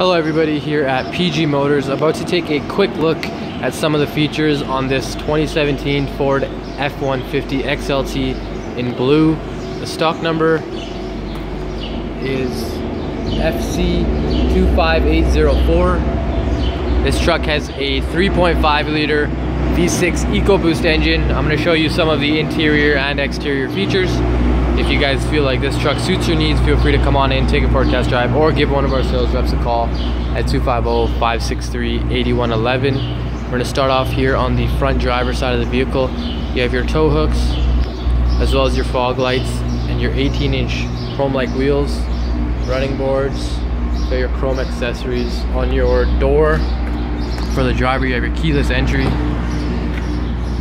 Hello everybody here at PG Motors. About to take a quick look at some of the features on this 2017 Ford F-150 XLT in blue. The stock number is FC25804. This truck has a 3.5 liter V6 EcoBoost engine. I'm going to show you some of the interior and exterior features. If you guys feel like this truck suits your needs, feel free to come on in, take it for a test drive, or give one of our sales reps a call at 250-563-8111. We're gonna start off here on the front driver side of the vehicle. You have your tow hooks, as well as your fog lights, and your 18-inch chrome-like wheels, running boards, so your chrome accessories. On your door, for the driver, you have your keyless entry,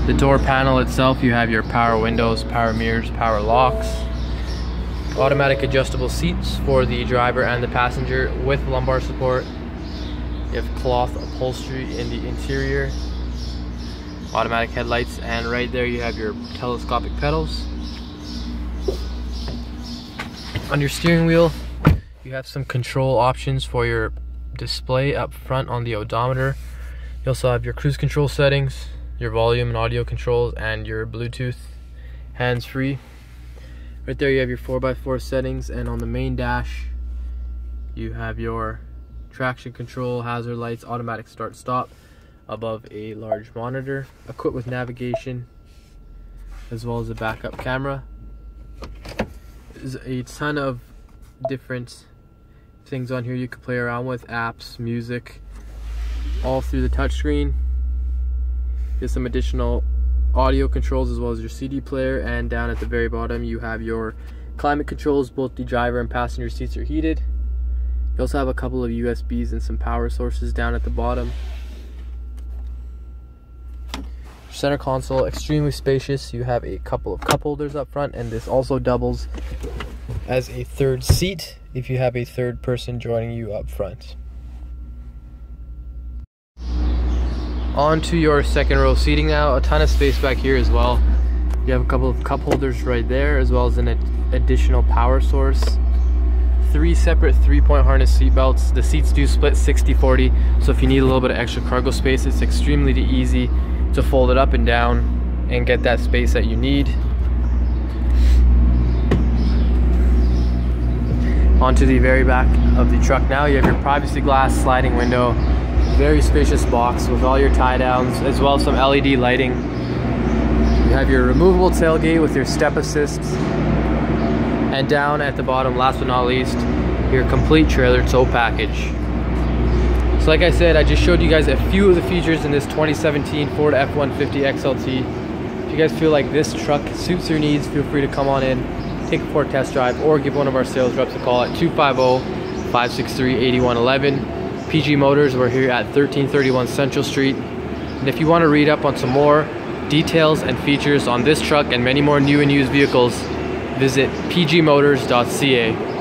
the door panel itself, you have your power windows, power mirrors, power locks, automatic adjustable seats for the driver and the passenger with lumbar support. You have cloth upholstery in the interior, automatic headlights, and right there you have your telescopic pedals. On your steering wheel, you have some control options for your display up front on the odometer. You also have your cruise control settings, your volume and audio controls, and your Bluetooth hands-free. Right there you have your 4x4 settings and on the main dash you have your traction control, hazard lights, automatic start stop above a large monitor equipped with navigation as well as a backup camera. There's a ton of different things on here you can play around with, apps, music, all through the touchscreen. There's some additional audio controls as well as your CD player and down at the very bottom you have your climate controls. Both the driver and passenger seats are heated. You also have a couple of USBs and some power sources down at the bottom. Center console extremely spacious. You have a couple of cup holders up front and this also doubles as a third seat if you have a third person joining you up front onto your second row seating now. A ton of space back here as well. You have a couple of cup holders right there as well as an additional power source. Three separate three-point harness seat belts. The seats do split 60-40, so if you need a little bit of extra cargo space, it's extremely easy to fold it up and down and get that space that you need. Onto the very back of the truck now, you have your privacy glass sliding window very spacious box with all your tie downs as well as some LED lighting. You have your removable tailgate with your step assist. And down at the bottom, last but not least, your complete trailer tow package. So like I said, I just showed you guys a few of the features in this 2017 Ford F-150 XLT. If you guys feel like this truck suits your needs, feel free to come on in, take a Ford test drive, or give one of our sales reps a call at 250 563 8111. PG Motors. We're here at 1331 Central Street. And if you want to read up on some more details and features on this truck and many more new and used vehicles, visit pgmotors.ca.